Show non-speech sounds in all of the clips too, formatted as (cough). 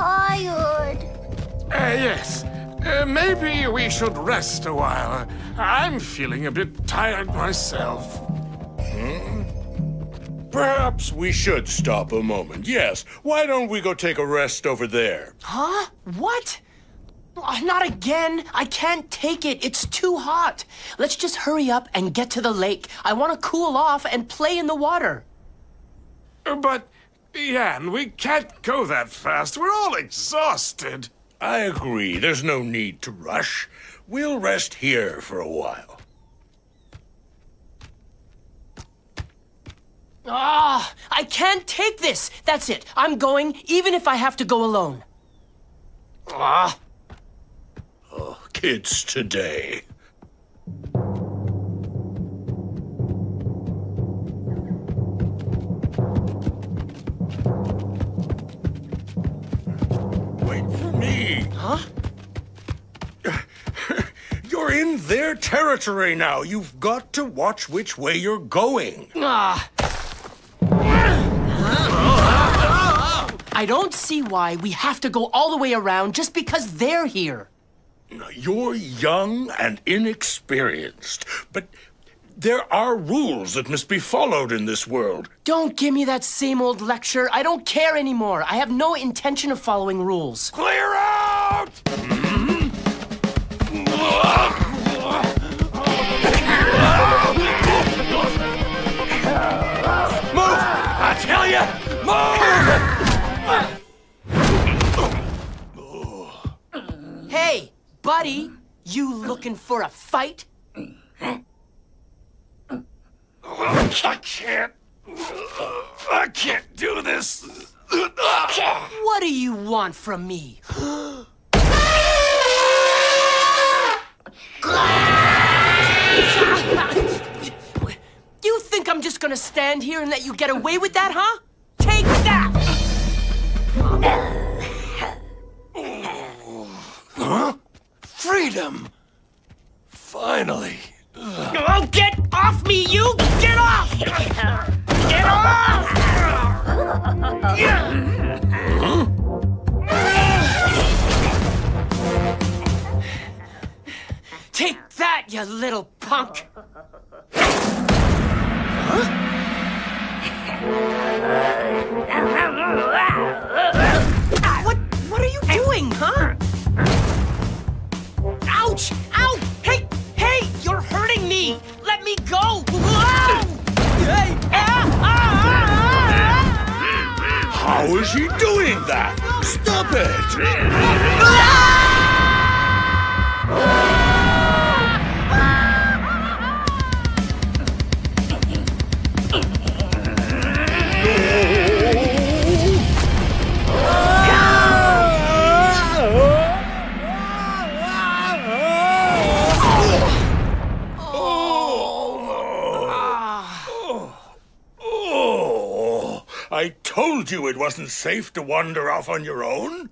tired. Uh, yes. Uh, maybe we should rest a while. I'm feeling a bit tired myself. Hmm? Perhaps we should stop a moment. Yes. Why don't we go take a rest over there? Huh? What? Oh, not again. I can't take it. It's too hot. Let's just hurry up and get to the lake. I want to cool off and play in the water. Uh, But, Jan, we can't go that fast. We're all exhausted. I agree. There's no need to rush. We'll rest here for a while. Ah, I can't take this. That's it. I'm going, even if I have to go alone. Ah. Oh, kids today. Territory now. You've got to watch which way you're going. Ah. I don't see why we have to go all the way around just because they're here. You're young and inexperienced, but there are rules that must be followed in this world. Don't give me that same old lecture. I don't care anymore. I have no intention of following rules. Clear out! Buddy, you looking for a fight? I can't. I can't do this. What do you want from me? You think I'm just gonna stand here and let you get away with that, huh? Take that! Huh? Finally. Oh, get off me, you! Get off! Get off! Take that, you little punk! What, what are you doing, huh? Ouch! Ow! Hey! Hey! You're hurting me! Let me go! Hey! Ah! Ah! Ah! How is he doing that? Stop it! Told you it wasn't safe to wander off on your own.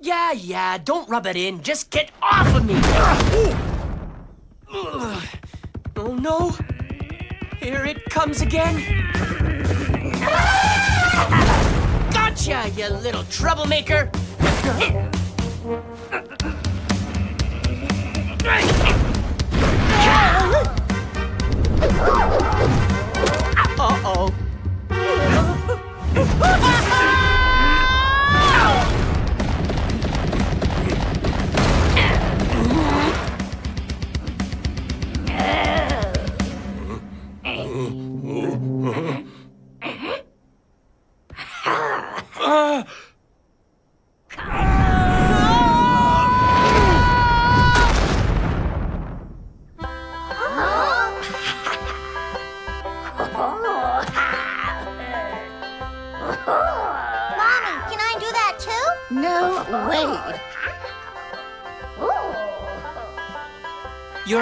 Yeah, yeah, don't rub it in. Just get off of me! Ah, Ugh. Oh no! Here it comes again! Gotcha, you little troublemaker! Uh-oh. Ah!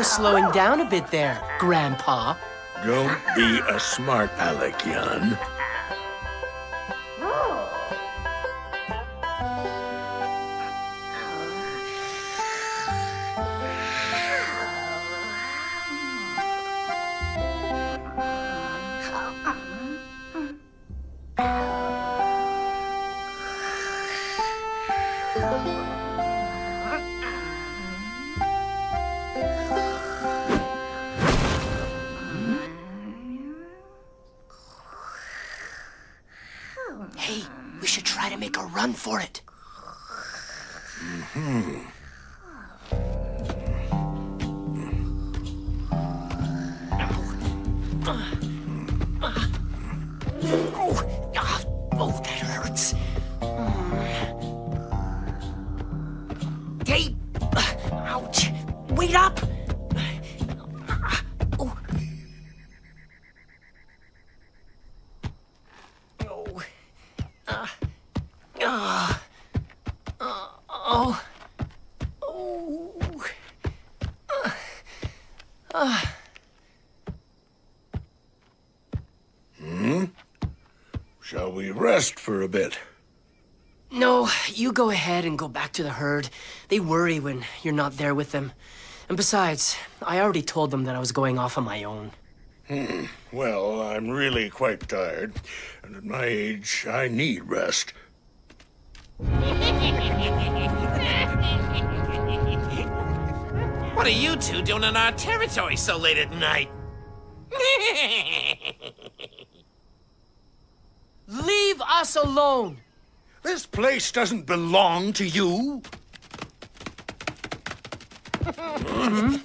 Slowing down a bit there, Grandpa. Don't be a smart aleck, Jan. For it. Oh, Shall we rest for a bit? No, you go ahead and go back to the herd. They worry when you're not there with them. And besides, I already told them that I was going off on my own. Hmm. Well, I'm really quite tired, and at my age, I need rest. (laughs) What are you two doing in our territory so late at night? (laughs) Leave us alone! This place doesn't belong to you. Mm-hmm.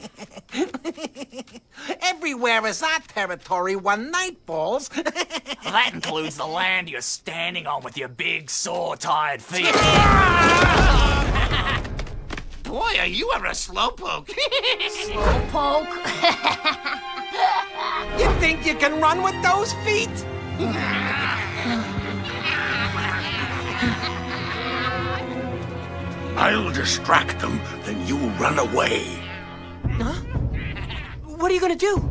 (laughs) Everywhere is our territory when night falls. (laughs) That includes the land you're standing on with your big, sore, tired feet. Boy, are you ever a slowpoke. Poke. (laughs) you think you can run with those feet? I'll distract them, then you run away. Huh? What are you gonna do?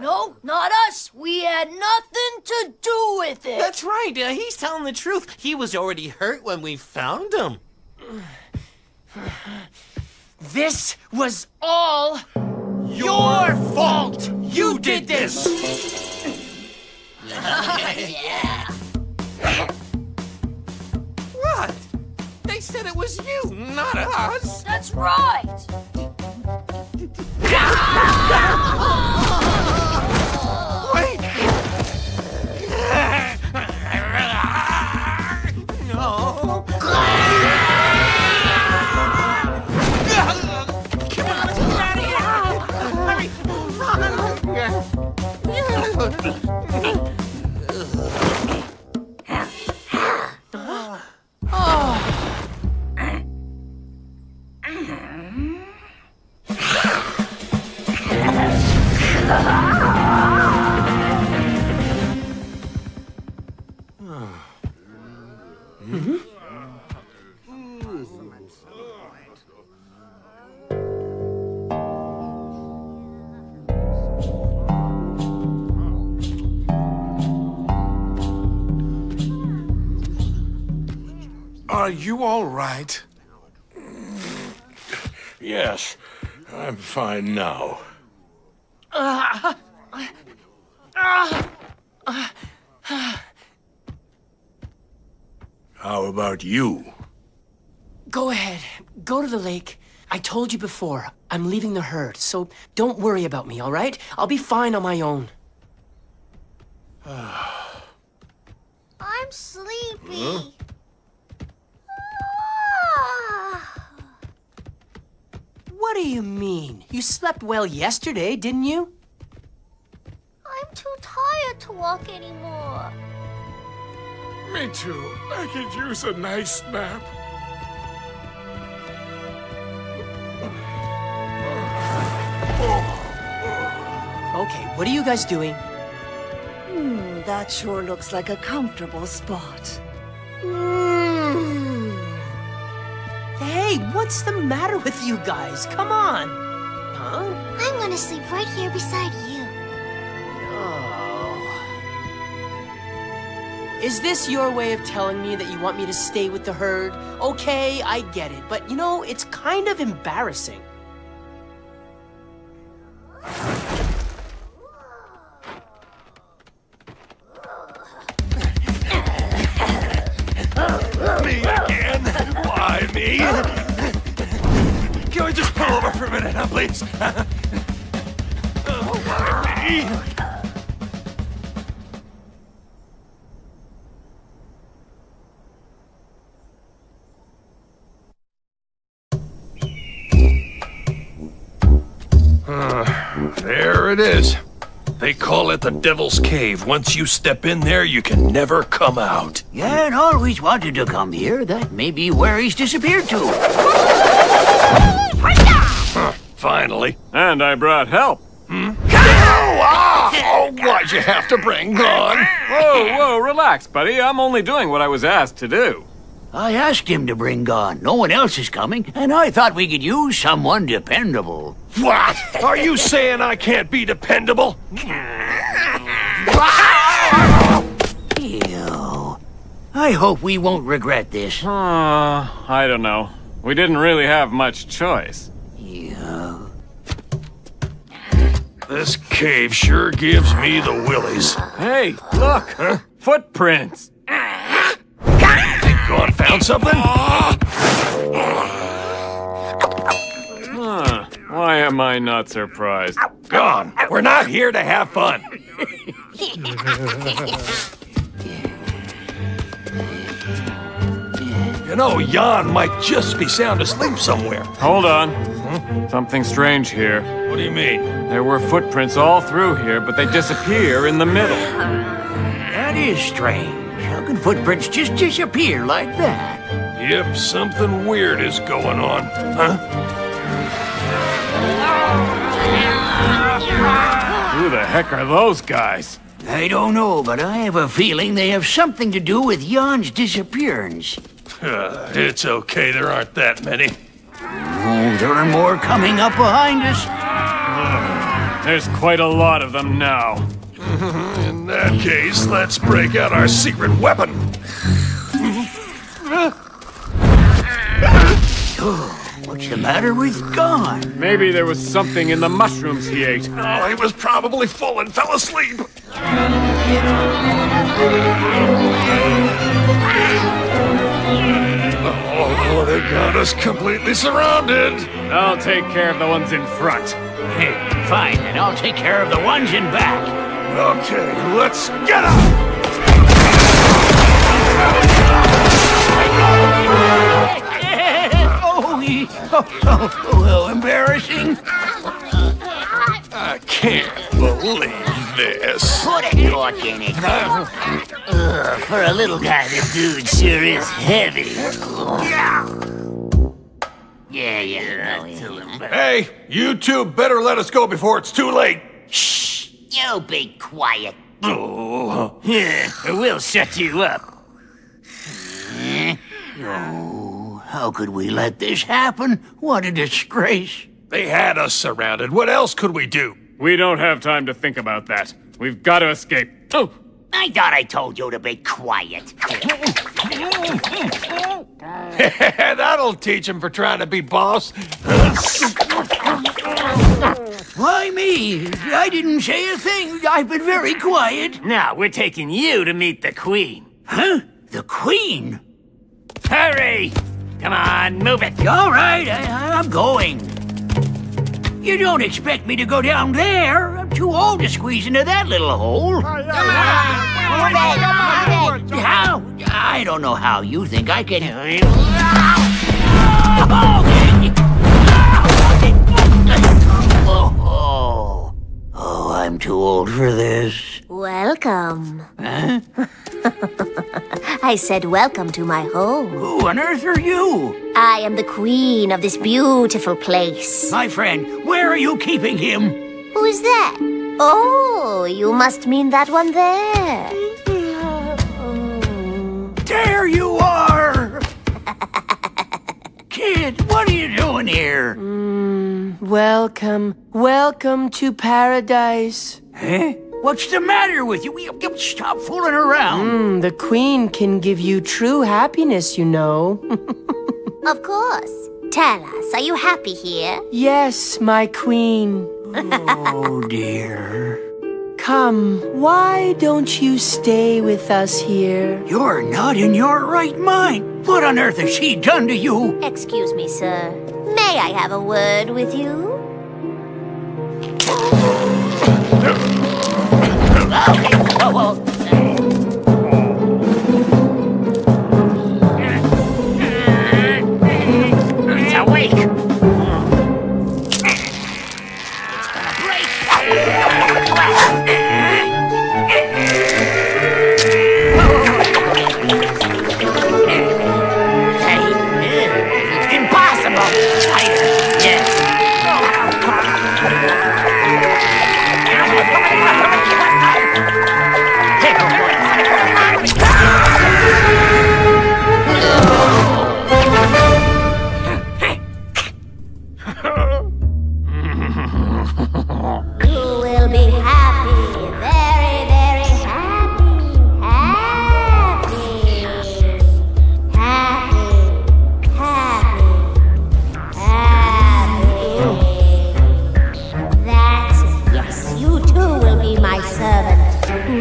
No, not us. We had nothing to do with it. That's right. Uh, he's telling the truth. He was already hurt when we found him. this was all your fault! You did this! What? They said it was you, not us. That's right. (laughs) you all right? Yes, I'm fine now. How about you? Go ahead. Go to the lake. I told you before, I'm leaving the herd, so don't worry about me, all right? I'll be fine on my own. I'm sleepy. Ah. What do you mean? You slept well yesterday, didn't you? I'm too tired to walk anymore. Me too. I could use a nice nap. Okay, what are you guys doing? Hmm, that sure looks like a comfortable spot. What's the matter with you guys? Come on. Huh? I'm gonna sleep right here beside you. Oh. Is this your way of telling me that you want me to stay with the herd? Okay, I get it, but you know, it's kind of embarrassing. There it is. They call it the Devil's Cave. Once you step in there, you can never come out. Yeah, and always wanted to come here. That may be where he's disappeared to. Finally. And I brought help. Oh, ah! oh, why'd you have to bring Gon? Whoa, whoa, relax, buddy. I'm only doing what I was asked to do. I asked him to bring Gon. No one else is coming, and I thought we could use someone dependable. What? Are you saying I can't be dependable? Ew. I hope we won't regret this. Uh, I don't know. We didn't really have much choice. Ew. This cave sure gives me the willies. Hey, look! Footprints! Think Gon found something? Huh. Why am I not surprised? Gon. we're not here to have fun. You know, Jan might just be sound asleep somewhere. Hold on. Something strange here. What do you mean? There were footprints all through here, but they disappear in the middle. That is strange. Can footprints just disappear like that? Yep, something weird is going on. Huh? Who the heck are those guys? I don't know, but I have a feeling they have something to do with Jan's disappearance. Uh, it's okay, there aren't that many. Oh, there are more coming up behind us. There's quite a lot of them now. (laughs) In that case, let's break out our secret weapon. What's the matter with Gon? Maybe there was something in the mushrooms he ate. Oh, he was probably full and fell asleep. Oh, they got us completely surrounded. I'll take care of the ones in front. Hey, fine, and I'll take care of the ones in back. Okay, let's get up. oh, he- oh, oh, oh, embarrassing. I can't believe this. Put a cork in it. Ugh, for a little guy, this dude sure is heavy. Yeah, yeah. no, yeah. Hey, you two better let us go before it's too late. Shh! You be quiet. Oh, (laughs) we'll shut you up. Oh, how could we let this happen? What a disgrace. they had us surrounded. What else could we do? We don't have time to think about that. We've got to escape. Oh, I thought I told you to be quiet. (laughs) That'll teach him for trying to be boss. (laughs) Why me? I didn't say a thing. I've been very quiet. Now, we're taking you to meet the Queen. Huh? The Queen? Hurry! Come on, move it. All right, I, I'm going. You don't expect me to go down there. I'm too old to squeeze into that little hole. How? I don't know how you think I can. Oh, I'm too old for this. Welcome. Huh? (laughs) I said welcome to my home. Who on earth are you? I am the queen of this beautiful place. My friend, where are you keeping him? Who is that? Oh, you must mean that one there. There you are! Kill kid. What are you doing here? Welcome, welcome to paradise. Huh? What's the matter with you? You- you Stop fooling around. Mm, the queen can give you true happiness, you know. (laughs) Of course. Tell us, are you happy here? yes, my queen. Oh, (laughs) dear. Come, why don't you stay with us here? You're not in your right mind. What on earth has she done to you? Excuse me, sir. May I have a word with you? It's (gasps) oh, oh, oh.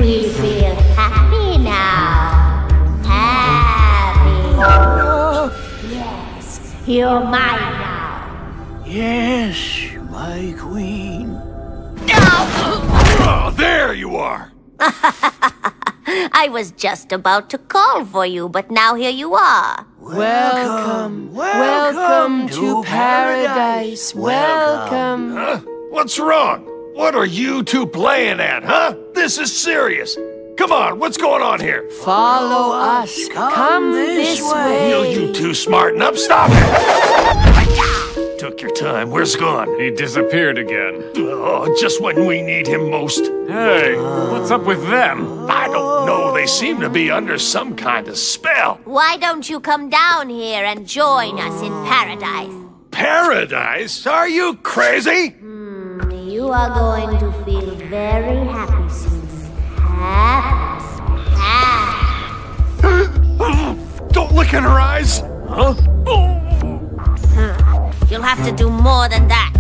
Servant. We feel happy now. Happy. Yes, you're mine now. Yes, my queen. Oh, there you are. I was just about to call for you, but now here you are. Welcome, welcome, to paradise. Welcome. Huh? What's wrong? What are you two playing at, huh? This is serious. Come on, what's going on here? Follow us. Come, this, way. You, you two smarten up. Stop it! Took your time. Where's Gon? He disappeared again. Oh, just when we need him most. Hey, what's up with them? I don't know. They seem to be under some kind of spell. Why don't you come down here and join us in paradise? Paradise? Are you crazy? Hmm, you are going to feel very happy soon. Happy. Happy. Don't look in her eyes. Huh? You'll have to do more than that.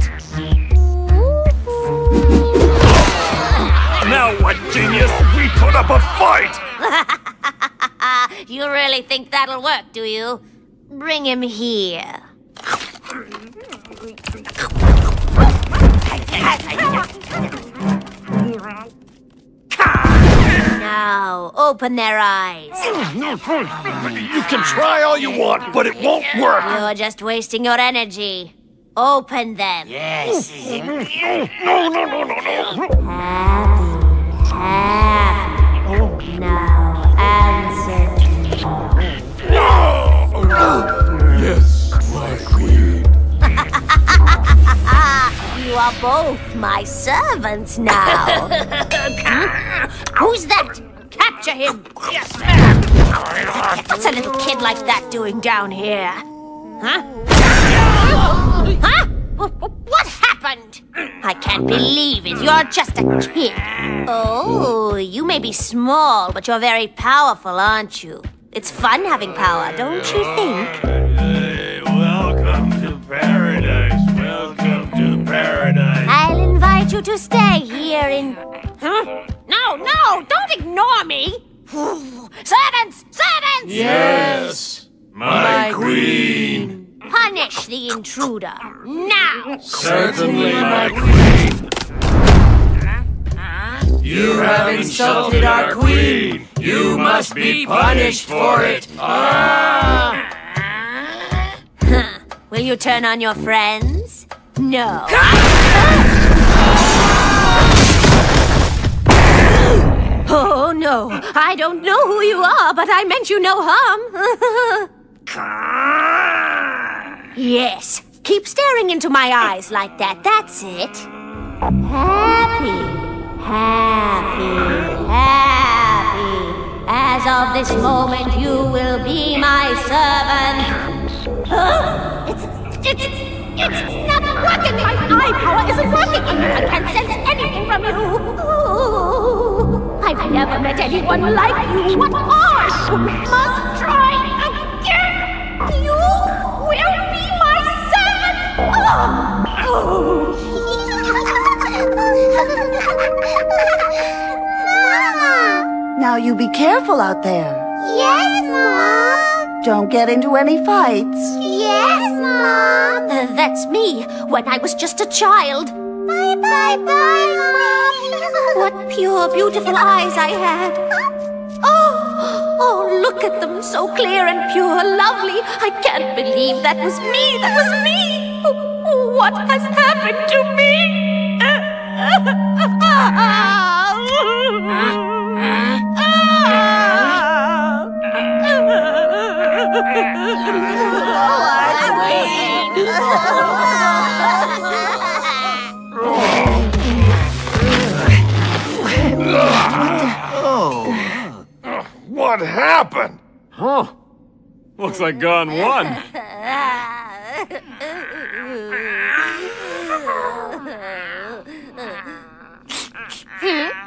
Now what, genius? We put up a fight. (laughs) You really think that'll work, do you? Bring him here. Now, open their eyes. Oh, you can try all you want, but it won't work. You're just wasting your energy. Open them. Yes. No, no, no, no, no. Happy. Happy. Are both my servants now. (laughs) Hmm? Who's that? Capture him! Yes, ma'am! What's a little kid like that doing down here? Huh? Huh? Wh- wh- What happened? I can't believe it. You're just a kid. Oh, you may be small, but you're very powerful, aren't you? It's fun having power, don't you think? Paradise. I'll invite you to stay here in. Huh? No, no, don't ignore me! (sighs) servants! Servants! Yes, My queen. Punish the intruder now! Certainly, my queen. You have insulted our queen. You must be punished for it. Ah! Will you turn on your friends? No. Oh no, I don't know who you are, but I meant you no harm. (laughs) yes, keep staring into my eyes like that. That's it. Happy, happy, happy. As of this moment, you will be my servant. (gasps) Huh? It's It's, it's not working. My eye power isn't working. I can't sense anything from you. Ooh, I've never met anyone like you. What are you? Must try again. You will be my servant. Mama! (laughs) Now you be careful out there. Yes, Mom. Don't get into any fights. Yes, Mom. That's me when I was just a child. Bye, bye, bye, Mom. what pure, beautiful eyes I had. Oh, oh, look at them, so clear and pure, lovely. I can't believe that was me, that was me. What has happened to me? (laughs) happened? Huh. Looks like Gon won. Hmm?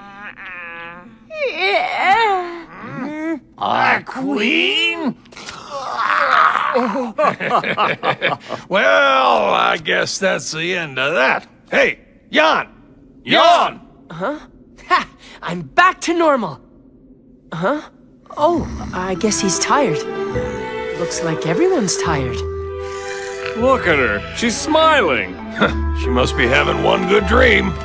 Our queen? (laughs) well, I guess that's the end of that. Hey, Jan! Jan! Huh? Ha! I'm back to normal. Huh? Oh, I guess he's tired. Looks like everyone's tired. Look at her. She's smiling. she must be having one good dream. (laughs)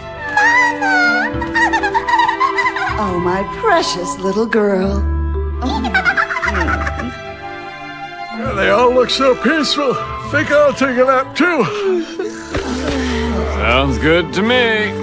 Oh, my precious little girl. Yeah, they all look so peaceful. Think I'll take a nap too. Sounds good to me.